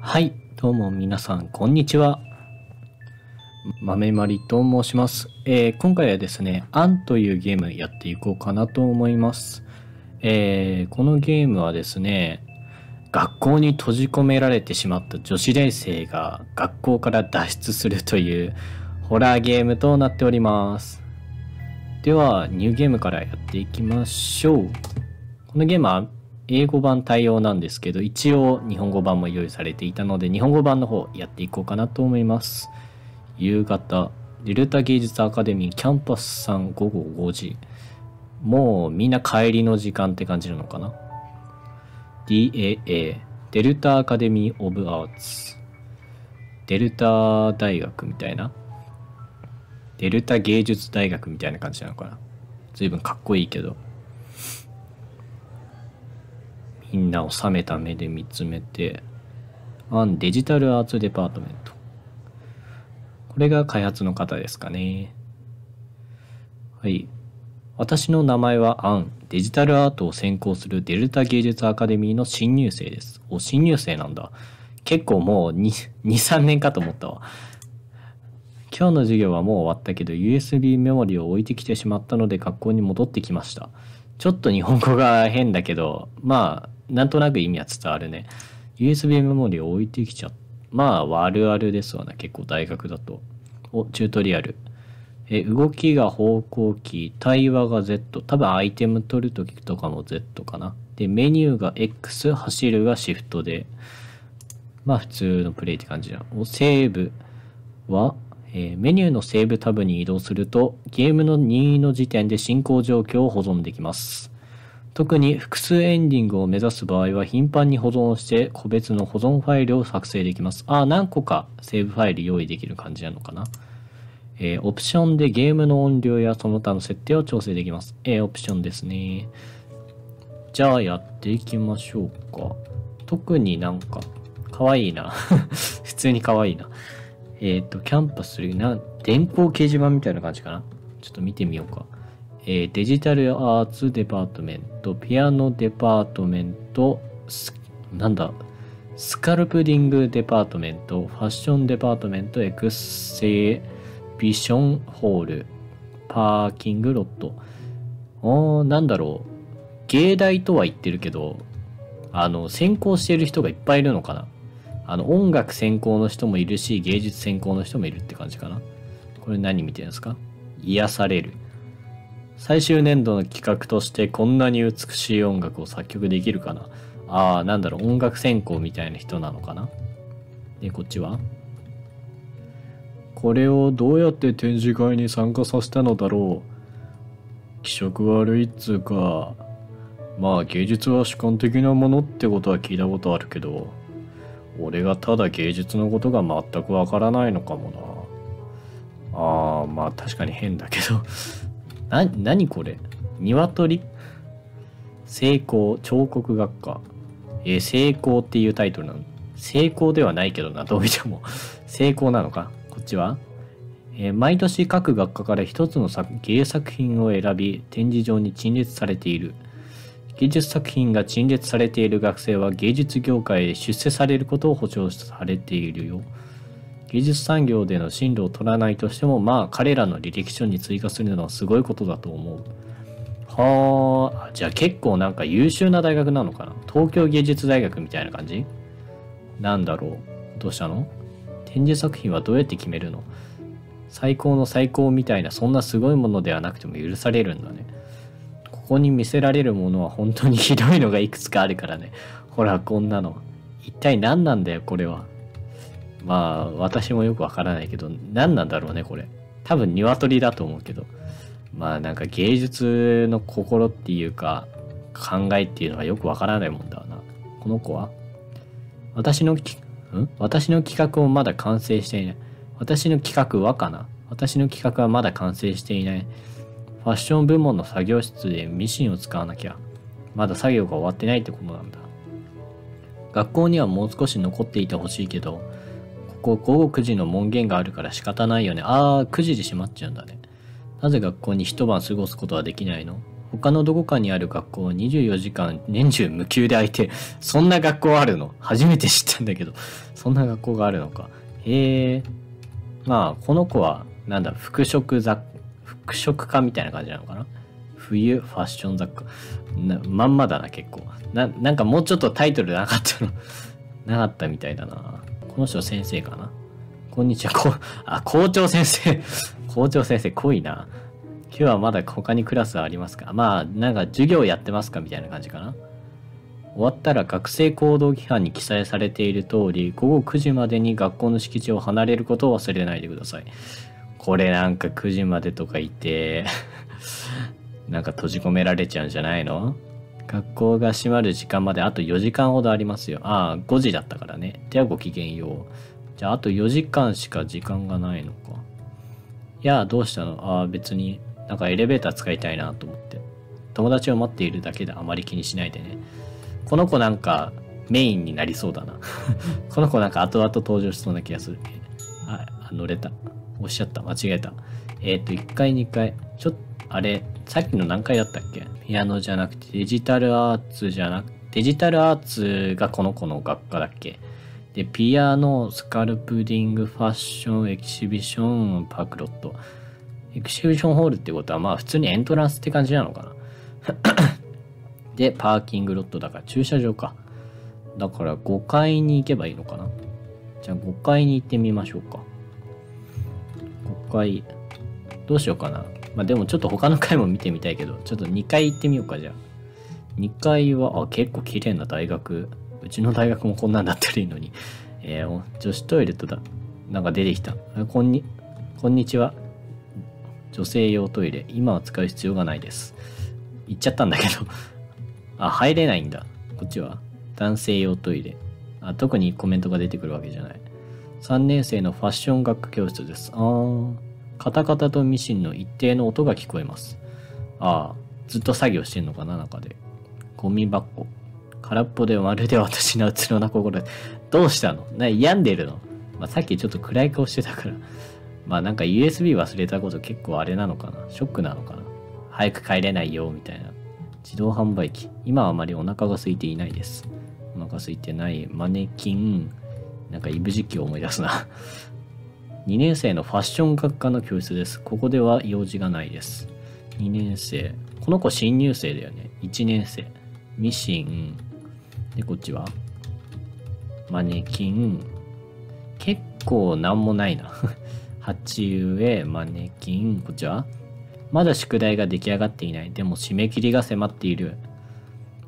はい、どうも皆さん、こんにちは。豆まりと申します。えー今回はですね、アンというゲームやっていこうかなと思います。えーこのゲームはですね、学校に閉じ込められてしまった女子大生が学校から脱出するというホラーゲームとなっております。では、ニューゲームからやっていきましょう。このゲームは英語版対応なんですけど、一応日本語版も用意されていたので、日本語版の方やっていこうかなと思います。夕方、デルタ芸術アカデミーキャンパスさん午後5時。もうみんな帰りの時間って感じなのかな ?DAA、デルタアカデミーオブアーツ。デルタ大学みたいな？デルタ芸術大学みたいな感じなのかな？随分かっこいいけど。みんなを冷めた目で見つめて、アンデジタルアーツデパートメント。これが開発の方ですかね。はい。私の名前はアン。デジタルアートを専攻するデルタ芸術アカデミーの新入生です。お、新入生なんだ。結構もう2、2 3年かと思ったわ。今日の授業はもう終わったけど USB メモリを置いてきてしまったので学校に戻ってきました。ちょっと日本語が変だけど、まあ、なんとなく意味は伝わるね。USB メモリを置いてきちゃったまあ、あるあるですわな、結構大学だと。お、チュートリアル。え、動きが方向キー、対話が Z、多分アイテム取るときとかも Z かな。で、メニューが X、走るがシフトで、まあ普通のプレイって感じだ。お、セーブは、えーメニューのセーブタブに移動すると、ゲームの任意の時点で進行状況を保存できます。特に複数エンディングを目指す場合は頻繁に保存して個別の保存ファイルを作成できます。あ、何個かセーブファイル用意できる感じなのかな？えーオプションでゲームの音量やその他の設定を調整できます。えーオプションですね。じゃあやっていきましょうか。特になんか、かわいいな。普通にかわいいな。えっ、と、キャンパス案内、電光掲示板みたいな感じかな？ちょっと見てみようか。えー Digital Arts Department、 Piano Department、なんだ、 Sculpting Department、 Fashion Department、 Exhibition Hall、パーキングロット。おー、なんだろう。芸大とは言ってるけど、あの、専攻してる人がいっぱいいるのかな。あの、音楽専攻の人もいるし、芸術専攻の人もいるって感じかな。これ何見てるんですか？癒される。最終年度の企画としてこんなに美しい音楽を作曲できるかなああ、なんだろう、音楽専攻みたいな人なのかなで、こっちは？これをどうやって展示会に参加させたのだろう気色悪いっつうか、まあ芸術は主観的なものってことは聞いたことあるけど、俺がただ芸術のことが全くわからないのかもな。ああ、まあ確かに変だけど。な、何これ？鶏？成功？彫刻学科？え成功っていうタイトルなの？成功ではないけどな、どう見ても。成功なのか？こっちは？え毎年各学科から一つの作芸作品を選び、展示場に陳列されている。芸術作品が陳列されている学生は芸術業界へ出世されることを保証されているよ。芸術産業での進路を取らないとしてもまあ彼らの履歴書に追加するのはすごいことだと思う。はあじゃあ結構なんか優秀な大学なのかな？東京芸術大学みたいな感じ？なんだろう？どうしたの？展示作品はどうやって決めるの？最高の最高みたいなそんなすごいものではなくても許されるんだね。ここに見せられるものは本当にひどいのがいくつかあるからね。ほらこんなの。一体何なんだよこれは。まあ私もよくわからないけど何なんだろうねこれ。多分鶏だと思うけど。まあなんか芸術の心っていうか考えっていうのはよくわからないもんだな。この子は？私のきん？私の企画をまだ完成していない。私の企画はかな？私の企画はまだ完成していない。ファッション部門の作業室でミシンを使わなきゃ。まだ作業が終わってないってことなんだ。学校にはもう少し残っていてほしいけどここ午後9時の門限があるから仕方ないよね。ああ、9時で閉まっちゃうんだね。なぜ学校に一晩過ごすことはできないの？他のどこかにある学校は24時間年中無休で空いてる、そんな学校あるの？初めて知ったんだけど、そんな学校があるのか。へえ。まあ、この子は、なんだ、服飾雑、服飾家みたいな感じなのかな？冬ファッション雑貨。なまんまだな、結構。な、なんかもうちょっとタイトルなかったのなかったみたいだな。この人先生かな？こんにちは。こあ、校長先生。校長先生、濃いな。今日はまだ他にクラスはありますか？まあ、なんか授業やってますか？みたいな感じかな。終わったら学生行動規範に記載されている通り、午後9時までに学校の敷地を離れることを忘れないでください。これなんか9時までとかいて なんか閉じ込められちゃうんじゃないの？学校が閉まる時間まであと4時間ほどありますよ。ああ、5時だったからね。ではごきげんよう。じゃああと4時間しか時間がないのか。いや、どうしたの？ああ、別になんかエレベーター使いたいなと思って。友達を待っているだけであまり気にしないでね。この子なんかメインになりそうだな。この子なんか後々登場しそうな気がする。あ、乗れた。おっしゃった。間違えた。えっ、ー、と、1階、2階。ちょっと、あれ、さっきの何階だったっけ？ピアノじゃなくてデジタルアーツじゃなくて、デジタルアーツがこの子の学科だっけ？で、ピアノ、スカルプディング、ファッション、エキシビション、パークロット。エキシビションホールってことはまあ普通にエントランスって感じなのかな？で、パーキングロットだから駐車場か。だから5階に行けばいいのかな？じゃあ5階に行ってみましょうか。5階。どうしようかな。まあでもちょっと他の階も見てみたいけど、ちょっと2階行ってみようか、じゃあ。2階は、あ、結構綺麗な大学。うちの大学もこんなんだったらいいのに。えー、女子トイレットだ。なんか出てきた。こんに、こんにちは。女性用トイレ。今は使う必要がないです。行っちゃったんだけどあ、入れないんだ。こっちは。男性用トイレ。あ、特にコメントが出てくるわけじゃない。3年生のファッション学教室です。あー。カタカタとミシンの一定の音が聞こえます。ああ、ずっと作業してんのかな、中で。ゴミ箱。空っぽでまるで私のうつろな心で。どうしたの？な、病んでるの？まあ、さっきちょっと暗い顔してたから。まあなんか USB 忘れたこと結構あれなのかな？ショックなのかな？早く帰れないよ、みたいな。自動販売機。今はあまりお腹が空いていないです。お腹空いてない。マネキン。なんかイブ実況を思い出すな2年生のファッション学科の教室です。ここでは用事がないです。2年生。この子新入生だよね。1年生。ミシン。で、こっちは？マネキン。結構なんもないな。鉢植え、マネキン。こっちは？まだ宿題が出来上がっていない。でも締め切りが迫っている。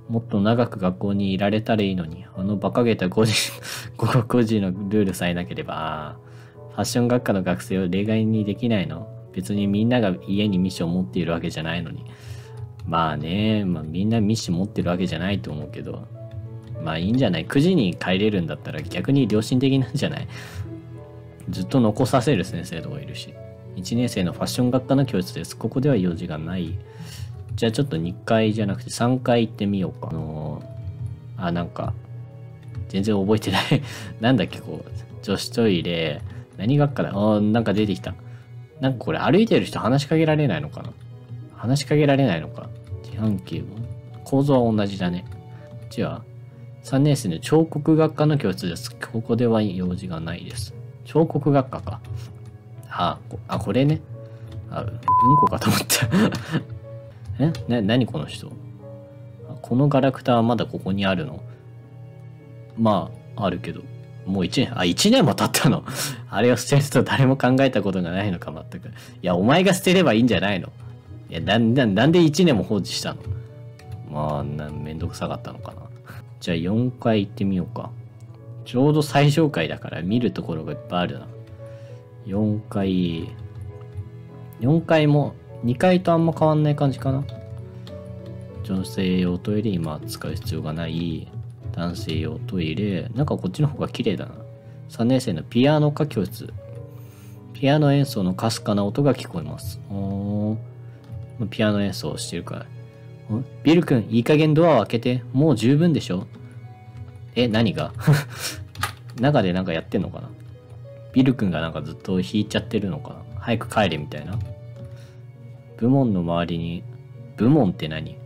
もっと長く学校にいられたらいいのに。あの馬鹿げた5時、午後5時のルールさえなければ。ファッション学科の学生を例外にできないの？別にみんなが家にミッションを持っているわけじゃないのに。まあね、まあみんなミッション持ってるわけじゃないと思うけど。まあいいんじゃない ?9 時に帰れるんだったら逆に良心的なんじゃない？ずっと残させる先生とかいるし。1年生のファッション学科の教室です。ここでは用事がない。じゃあちょっと2階じゃなくて3階行ってみようか。あのー、あ、なんか、全然覚えてない なんだっけ、こう、女子トイレ、何学科だ？ああなんか出てきた。なんかこれ歩いてる人話しかけられないのかな？話しかけられないのか？自販機も？構造は同じだね。こっちは3年生の彫刻学科の教室です。ここでは用事がないです。彫刻学科か。あ、あ、これね。あ、うんこかと思った え？な、何この人？このガラクタはまだここにあるの？まあ、あるけど。もう1年、あ、1年も経ったの？あれを捨てると誰も考えたことがないのか、全く。いや、お前が捨てればいいんじゃないの？いや、な、ななんで1年も放置したの？まあ、な、めんどくさかったのかな。じゃあ4階行ってみようか。ちょうど最上階だから見るところがいっぱいあるな。4階。4階も2階とあんま変わんない感じかな。女性用トイレ今使う必要がない。男性用トイレ。なんかこっちの方が綺麗だな。3年生のピアノ科教室。ピアノ演奏のかすかな音が聞こえます。おピアノ演奏してるから。ビル君、いい加減ドアを開けて。もう十分でしょえ、何が？中でなんかやってんのかな？ビル君がなんかずっと引いちゃってるのかな？早く帰れみたいな。部門の周りに、部門って何？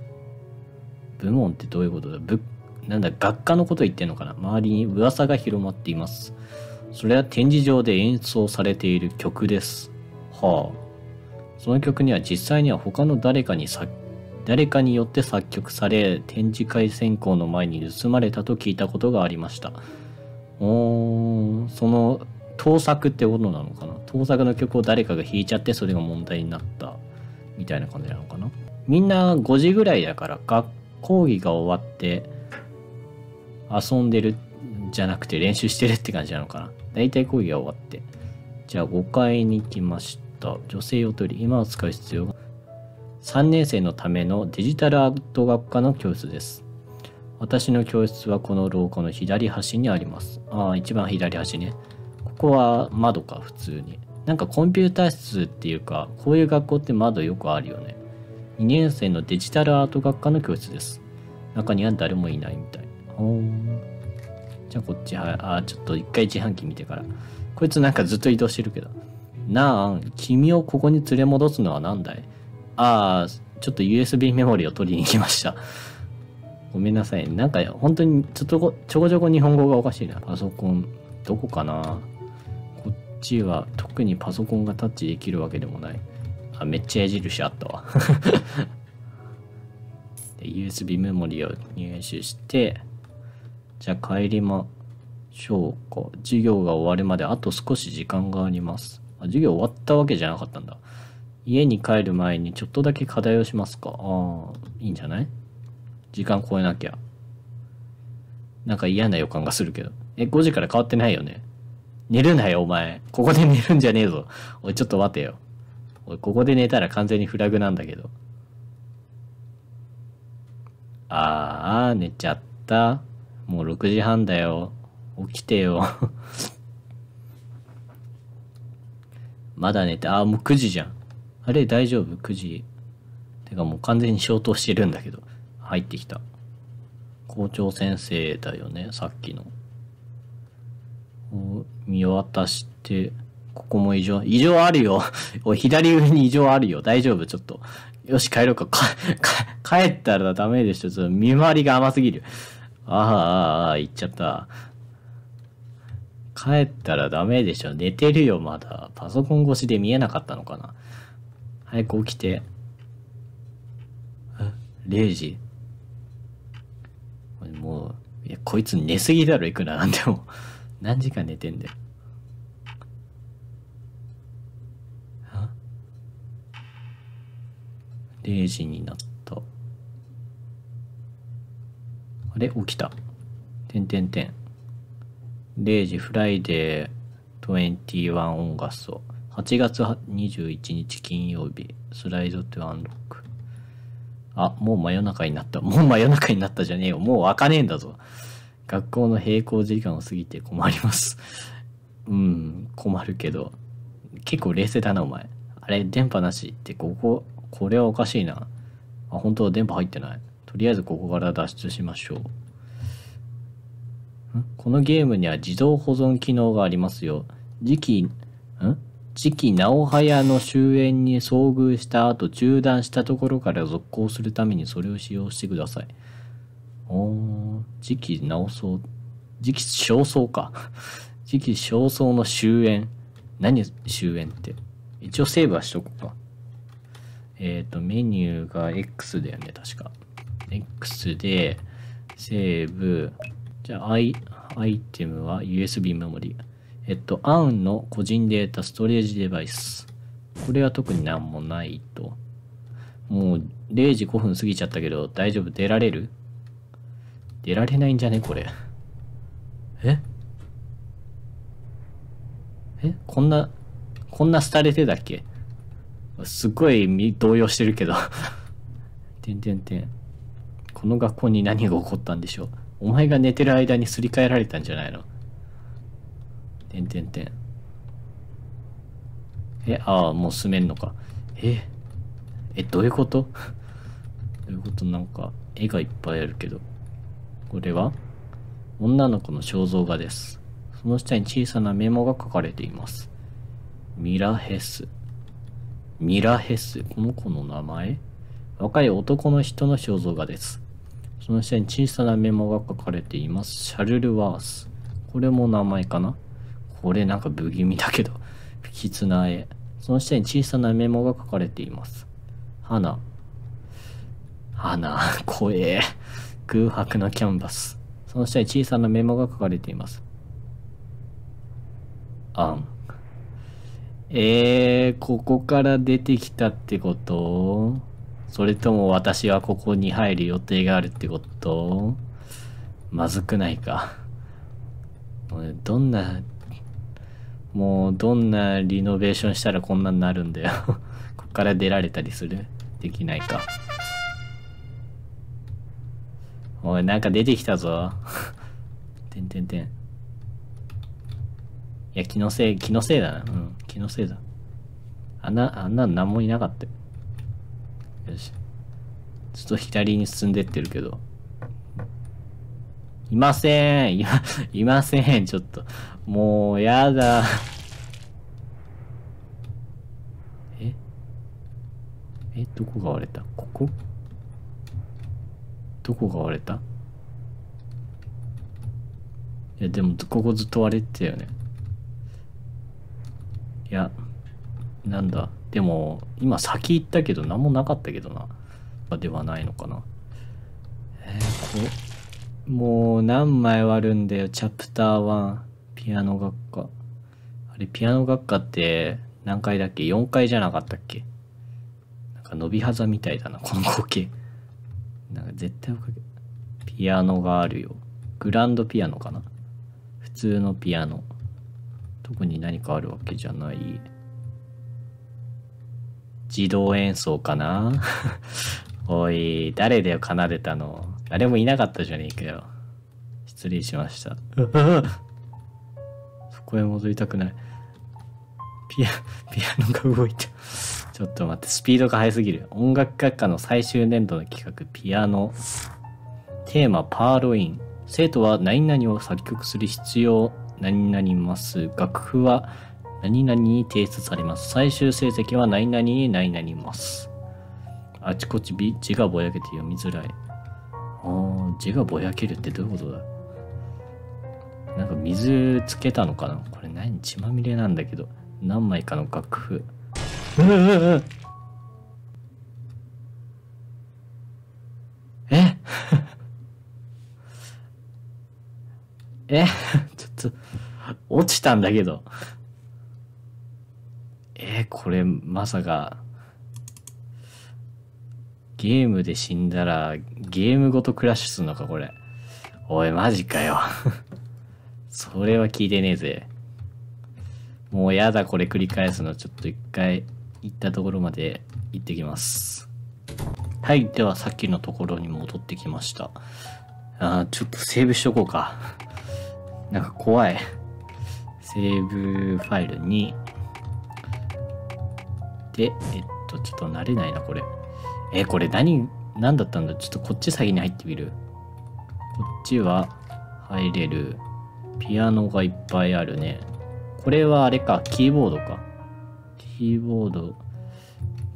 部門ってどういうことだ？ぶなんだ学科のこと言ってんのかな？周りに噂が広まっています。それは展示場で演奏されている曲です。はあ。その曲には実際には他の誰かに作誰かによって作曲され展示会選考の前に盗まれたと聞いたことがありました。おー。その盗作ってことなのかな？盗作の曲を誰かが弾いちゃってそれが問題になった。みたいな感じなのかな？みんな5時ぐらいだから学講義が終わって遊んでるじゃなくて練習してるって感じなのかな。大体講義が終わって。じゃあ5階に行きました。女性用トイレ今は使う必要が。3年生のためのデジタルアート学科の教室です。私の教室はこの廊下の左端にあります。ああ一番左端ね。ここは窓か普通に。なんかコンピューター室っていうかこういう学校って窓よくあるよね。2年生のデジタルアート学科の教室です。中には誰もいないみたい。ほーじゃあこっちはあちょっと一回自販機見てからこいつなんかずっと移動してるけどなあ君をここに連れ戻すのは何だい？ああちょっと USB メモリを取りに行きましたごめんなさい。なんか本当にちょっとこちょこちょこ日本語がおかしいな。パソコン、どこかな？こっちは特にパソコンがタッチできるわけでもない。あ、めっちゃ矢印あったわ。で USB メモリを入手して、じゃあ帰りましょうか。授業が終わるまであと少し時間があります。あ、授業終わったわけじゃなかったんだ。家に帰る前にちょっとだけ課題をしますか。ああ、いいんじゃない？時間超えなきゃ。なんか嫌な予感がするけど。え、5時から変わってないよね？寝るなよ、お前。ここで寝るんじゃねえぞ。おい、ちょっと待てよ。おい、ここで寝たら完全にフラグなんだけど。あー、寝ちゃった。もう6時半だよ。起きてよ。まだ寝て、あ、もう9時じゃん。あれ、大丈夫 ?9 時。てかもう完全に消灯してるんだけど。入ってきた。校長先生だよね、さっきの。見渡して、ここも異常、異常あるよ。お、左上に異常あるよ。大丈夫？ちょっと。よし、帰ろうか。か、か、帰ったらダメでしょ。ちょっと見回りが甘すぎる。ああ、ああ、行っちゃった。帰ったらダメでしょ。寝てるよ、まだ。パソコン越しで見えなかったのかな。早く起きて。え？0時。もう、いや、こいつ寝すぎだろ、いくらなんでも。何時間寝てんだよ。?0 時になった。あれ起きた。てんてんてん。0時 Friday 21 August。8月21日金曜日。 Slide to unlock。あ、もう真夜中になった。もう真夜中になったじゃねえよ。もう開かねえんだぞ。学校の閉校時間を過ぎて困ります。うん、困るけど。結構冷静だな、お前。あれ、電波なしって、ここ、これはおかしいな。あ、本当は電波入ってない。とりあえずここから脱出しましょう。このゲームには自動保存機能がありますよ。次期、ん？次期直早の終焉に遭遇した後中断したところから続行するためにそれを使用してください。おー、次期直そう、次期焦燥か。次期焦燥の終焉。何終焉って？一応セーブはしとこうか。えっ、ー、と、メニューが X だよね、確か。X で、セーブ。じゃあ、アイ、アイテムは USB メモリ。えっと、ARM の個人データストレージデバイス。これは特になんもないと。もう0時5分過ぎちゃったけど大丈夫？出られる？出られないんじゃね？これ。え？え？こんな、こんな廃れてだっけ？すっごい動揺してるけど。てんてんてん。この学校に何が起こったんでしょう？お前が寝てる間にすり替えられたんじゃないの？てんてんてん。え、ああ、もう進めんのか？え、え、どういうこと？どういうこと？なんか、絵がいっぱいあるけど。これは？女の子の肖像画です。その下に小さなメモが書かれています。ミラヘス。ミラヘス。この子の名前？若い男の人の肖像画です。その下に小さなメモが書かれています。シャルル・ワース。これも名前かな？これなんか不気味だけど。不吉な絵。その下に小さなメモが書かれています。花。花。怖え。空白のキャンバス。その下に小さなメモが書かれています。あん。えー、ここから出てきたってこと？それとも私はここに入る予定があるってこと？まずくないか。どんな、もうどんなリノベーションしたらこんなになるんだよ。こっから出られたりする？できないか。おい、なんか出てきたぞ。てんてんてん。いや、気のせい、気のせいだな。うん、気のせいだ。あんな、あんな何もいなかったよ。よし。ちょっと左に進んでってるけど。いません。いま、いません。ちょっと。もう、やだ。え？え、どこが割れた？ここ？どこが割れた？いや、でも、ここずっと割れてたよね。いや、なんだ？でも、今先行ったけど何もなかったけどな。あではないのかな。えー、こもう何枚割るんだよ。チャプター1。ピアノ学科。あれ、ピアノ学科って何回だっけ ?4 回じゃなかったっけ？なんか伸びはざみたいだな、この光景。なんか絶対ピアノがあるよ。グランドピアノかな？普通のピアノ。特に何かあるわけじゃない。自動演奏かな？おい、誰だよ奏でたの？誰もいなかったじゃねえかよ。失礼しました。そこへ戻りたくない。ピア、ピアノが動いた。ちょっと待って、スピードが速すぎる。音楽学科の最終年度の企画、ピアノ。テーマ、パーロイン。生徒は何々を作曲する必要、何々ます。楽譜は何々に提出されます。最終成績は何々に何々ます。あちこち字がぼやけて読みづらい。あー字がぼやけるってどういうことだなんか水つけたのかな？これ何血まみれなんだけど。何枚かの楽譜。ううんうんえ えちょっと、落ちたんだけど。えー、これ、まさか、ゲームで死んだら、ゲームごとクラッシュするのか、これ。おい、マジかよ。それは聞いてねえぜ。もうやだ、これ繰り返すの。ちょっと一回、行ったところまで行ってきます。はい、ではさっきのところに戻ってきました。あーちょっとセーブしとこうか。なんか怖い。セーブファイルに、で、えっと、ちょっと慣れないな、これ。え、これ何、何だったんだ？ちょっとこっち先に入ってみる。こっちは入れる。ピアノがいっぱいあるね。これはあれか、キーボードか。キーボード。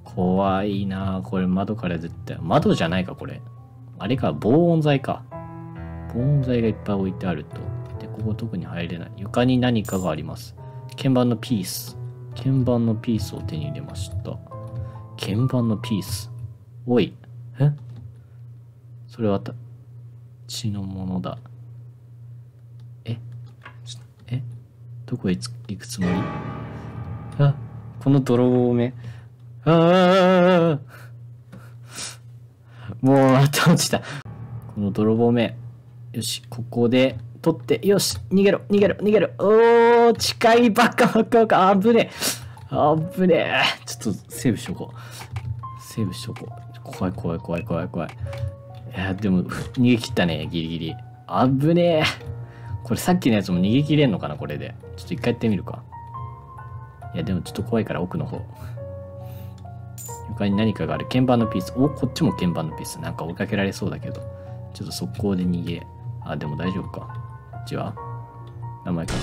怖いなこれ窓から絶対。窓じゃないか、これ。あれか、防音材か。防音材がいっぱい置いてあると。で、ここ特に入れない。床に何かがあります。鍵盤のピース。鍵盤のピースを手に入れました。鍵盤のピース。おい。え？それはた、血のものだ。え？え？どこへ行くつもり？あ、この泥棒め。ああもうまた落ちた。この泥棒め。よし、ここで取って、よし、逃げろ、逃げろ、逃げろ。おー、近いばっかばっかばっか。あぶねえ。あぶねえ。ちょっとセーブしとこう。セーブしとこう。怖い怖い怖い怖い怖い。いや、でも、逃げ切ったね、ギリギリ。あぶねえ。これさっきのやつも逃げ切れんのかな、これで。ちょっと一回やってみるか。いや、でもちょっと怖いから奥の方。床に何かがある。鍵盤のピース。お、こっちも鍵盤のピース。なんか追いかけられそうだけど。ちょっと速攻で逃げ。あ、でも大丈夫か。こっちは名前か。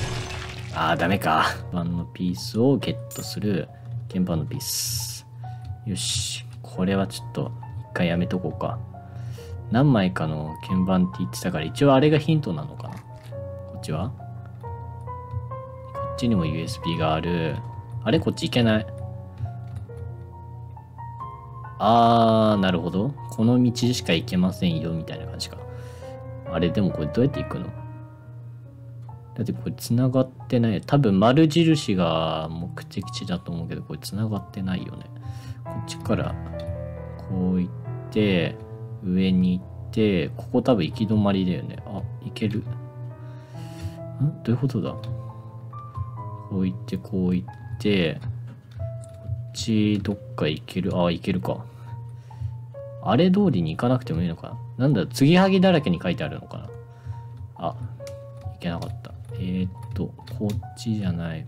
あー、ダメか。鍵盤のピースをゲットする。鍵盤のピース。よし。これはちょっと一回やめとこうか。何枚かの鍵盤って言ってたから、一応あれがヒントなのかなこっちは？こっちにも USB がある。あれこっち行けない？あー、なるほど。この道しか行けませんよ、みたいな感じか。あれ、でもこれどうやって行くの？だってこれ繋がってない。多分丸印が目的地だと思うけど、これ繋がってないよね。こっちからこう行って、上に行って、ここ多分行き止まりだよね。あ、行ける。ん？どういうことだ？こう行って、こう行って、こっちどっか行けるあ、行けるか。あれ通りに行かなくてもいいのかな？なんだ、継ぎはぎだらけに書いてあるのかな？あ、行けなかった。えー、っと、こっちじゃない。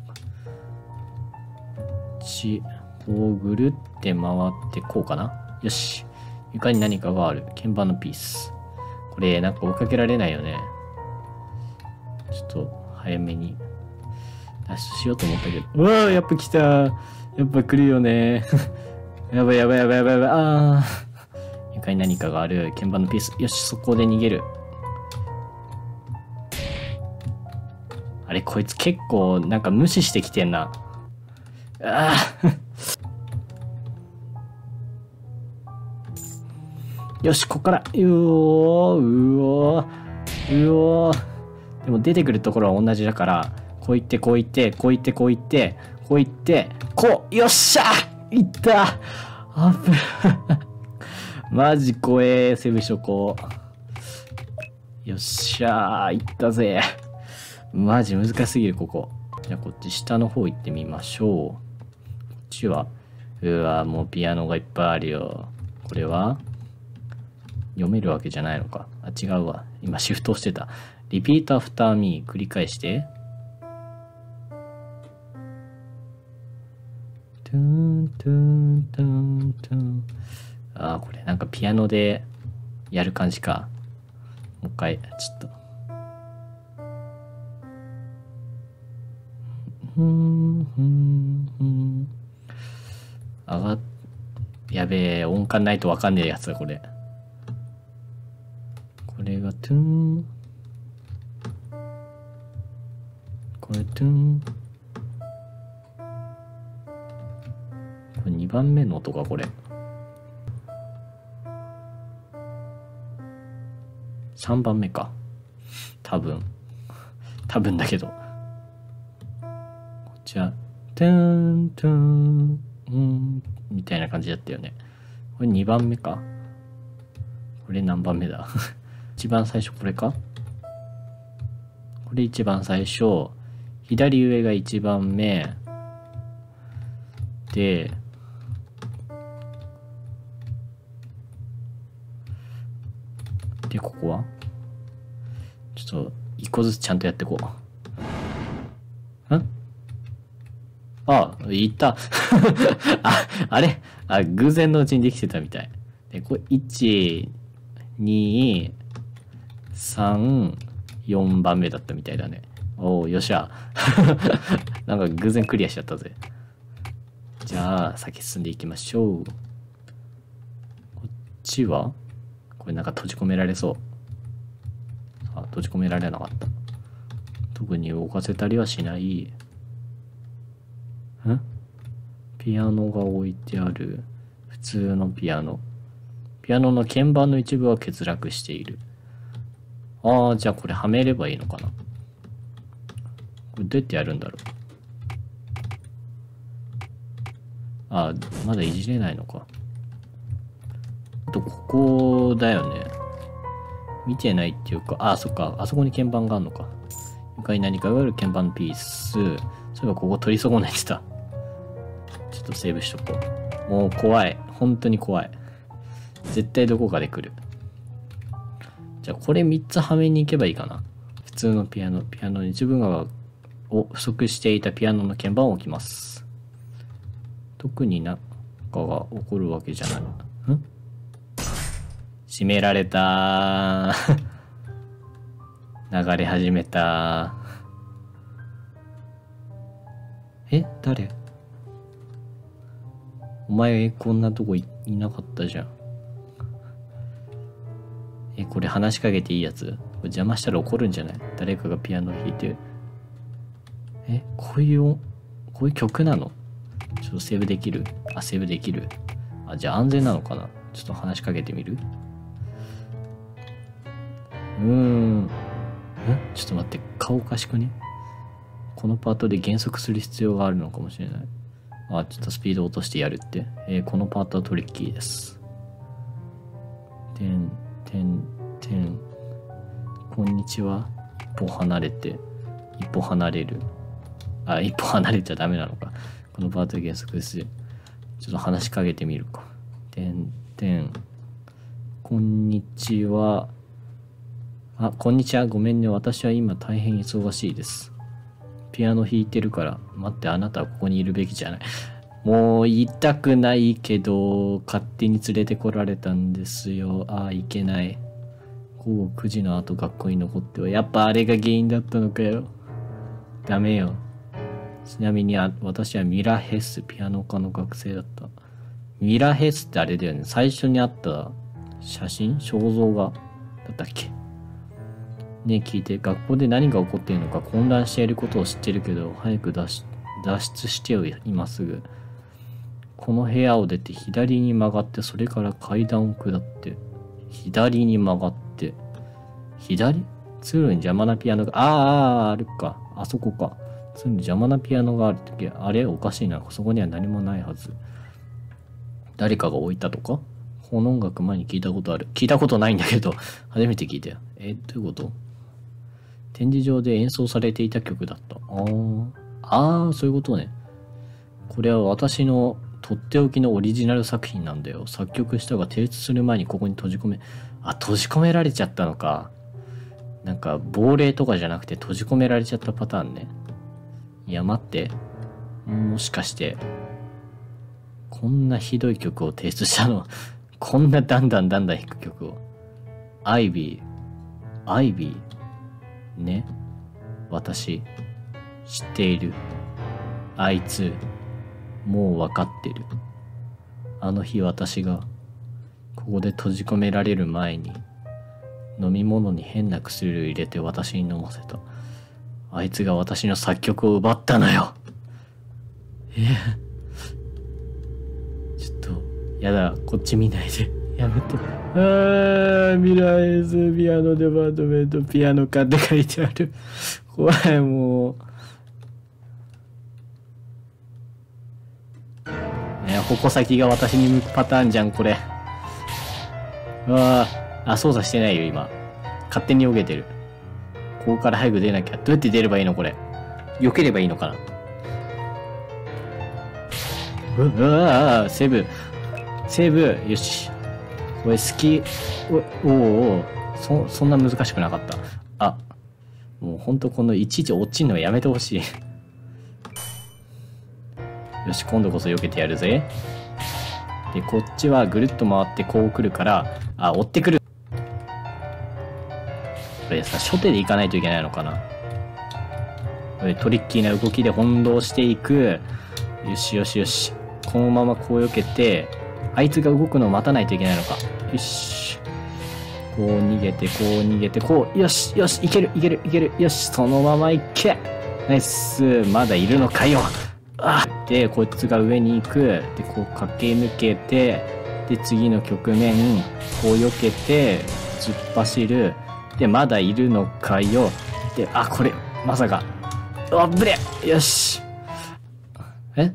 こっち、こうぐるって回ってこうかなよし。床に何かがある。鍵盤のピース。これ、なんか追いかけられないよね。ちょっと、早めに脱出しようと思ったけど。うわーやっぱ来たやっぱ来るよね。やばいやばいやばいやばいやばい。ああ。床に何かがある。鍵盤のピース。よし、そこで逃げる。れ、こいつ結構なんか無視してきてんな。ああ。よし、こっから。うおー、うおー、うおー。でも出てくるところは同じだから、こう言って、こう言って、こう言って、こう言って、こう言って、こう、よっしゃいったあぶマジ怖え、セブショコ。よっしゃー、いったぜ。マジ難しすぎる、ここ。じゃあこっち下の方行ってみましょう。こっちは、うわ、もうピアノがいっぱいあるよ。これは読めるわけじゃないのか。あ、違うわ。今シフトしてた。 Repeat after me 繰り返して。トゥントゥントゥントゥン。ああ、これなんかピアノでやる感じか。もう一回、ちょっと。ふんふんふん。上がっ、やべえ、音感ないとわかんねえやつだ、これ。これがトゥン。これトゥン。これ2番目の音か、これ。3番目か。多分。多分だけど。トゥーン、トゥーン、うん、みたいな感じだったよね。これ2番目か？これ何番目だ？一番最初これか？これ一番最初。左上が一番目。で、で、ここは？ちょっと、一個ずつちゃんとやっていこう。んあ、いった。あ、あれ？あ、偶然のうちにできてたみたい。で、これ、1、2、3、4番目だったみたいだね。おおよっしゃ。なんか偶然クリアしちゃったぜ。じゃあ、先進んでいきましょう。こっちは？これなんか閉じ込められそう。あ、閉じ込められなかった。特に動かせたりはしない。んピアノが置いてある。普通のピアノ。ピアノの鍵盤の一部は欠落している。ああ、じゃあこれはめればいいのかな。これどうやってやるんだろう？ああ、まだいじれないのか。と、ここだよね。見てないっていうか、ああ、そっか、あそこに鍵盤があるのか。床に何かがある鍵盤ピース。そういえばここ取り損ねてた。とセーブしとこう。もう怖い。本当に怖い。絶対どこかで来る。じゃあこれ3つはめに行けばいいかな。普通のピアノ、ピアノに自分がを不足していたピアノの鍵盤を置きます。特に何かが起こるわけじゃない。ん？閉められた 流れ始めたえ？誰？お前こんなとこいいなかったじゃん。え、これ話しかけていいやつ？邪魔したら怒るんじゃない？誰かがピアノ弾いて。え、こういう、こういう曲なの？ちょっとセーブできる？あ、セーブできる。あ、じゃあ安全なのかな？ちょっと話しかけてみる？うーん。え？ちょっと待って、顔おかしくね？このパートで減速する必要があるのかもしれない。あ、ちょっとスピード落としてやるって。えーこのパートはトリッキーです。てん、てん、てん。こんにちは。一歩離れて、一歩離れる。あ、一歩離れちゃダメなのか。このパートで減速です。ちょっと話しかけてみるか。てん、てん。こんにちは。あ、こんにちは。ごめんね。私は今大変忙しいです。ピアノ弾いてるから。待って、あなたはここにいるべきじゃない。もう言いたくないけど、勝手に連れてこられたんですよ。ああ、いけない。午後9時の後学校に残っては、やっぱあれが原因だったのかよ。ダメよ。ちなみにあ私はミラ・ヘス、ピアノ科の学生だった。ミラ・ヘスってあれだよね。最初にあった写真？肖像画？だったっけ？ね聞いて、学校で何が起こっているのか混乱していることを知ってるけど、早く脱し脱出してよ、今すぐ。この部屋を出て左に曲がって、それから階段を下って、左に曲がって、左？通路に邪魔なピアノが、ああ、あるか。あそこか。通路に邪魔なピアノがあるとき、あれ？おかしいな。そこには何もないはず。誰かが置いたとか？この音楽前に聞いたことある。聞いたことないんだけど、初めて聞いたよ。え、どういうこと？展示場で演奏されていた曲だった。あーあー、そういうことね。これは私のとっておきのオリジナル作品なんだよ。作曲したが提出する前にここに閉じ込め、あ、閉じ込められちゃったのか。なんか亡霊とかじゃなくて閉じ込められちゃったパターンね。いや、待って。もしかして、こんなひどい曲を提出したの？こんなだんだんだんだん弾く曲を？アイビー、アイビー、ね。私、知っている。あいつ、もうわかってる。あの日私が、ここで閉じ込められる前に、飲み物に変な薬を入れて私に飲ませた。あいつが私の作曲を奪ったのよ。え？ちょっと、やだ、こっち見ないで。やめて。あー、ミラーエズピアノデパートメントピアノ科って書いてある。怖い、もう。ね、矛先が私に向くパターンじゃん、これ。うわあ、あ、操作してないよ、今。勝手に避けてる。ここから早く出なきゃ。どうやって出ればいいの、これ。避ければいいのかな。ううわあ、セーブ。セーブ。よし。これ好き。お、おそ、そんな難しくなかった。あ、もうほんとこのいちいち落ちんのやめてほしい。よし、今度こそ避けてやるぜ。で、こっちはぐるっと回ってこう来るから、あ、追ってくる。これさ、初手で行かないといけないのかな。これトリッキーな動きで翻弄していく。よしよしよし。このままこう避けて、あいつが動くのを待たないといけないのか。よし。こう逃げて、こう逃げて、こう。よしよし、いけるいけるいける。よし、そのまま行け。ナイス。まだいるのかよ。あで、こいつが上に行く。で、こう駆け抜けて、で、次の局面、こう避けて、突っ走る。で、まだいるのかよ。で、あ、これ、まさか。あぶれよし。え？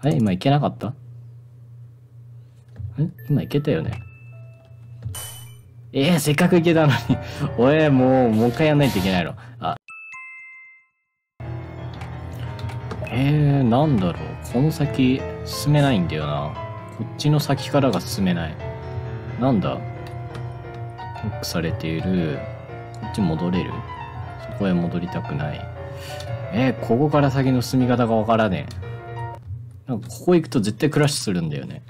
あれ？今いけなかった？え今いけたよね？えー、せっかくいけたのに。おい、もう、もう一回やんないといけないの？あ。えー、なんだろう。この先、進めないんだよな。こっちの先からが進めない。なんだ？ロックされている。こっち戻れる？そこへ戻りたくない。えー、ここから先の進み方がわからねえ。なんかここ行くと絶対クラッシュするんだよね。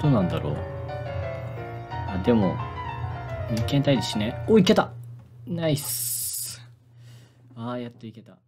どうなんだろう。あ、でも、一見対峙しね。お、いけたナイス。ああ、やっといけた。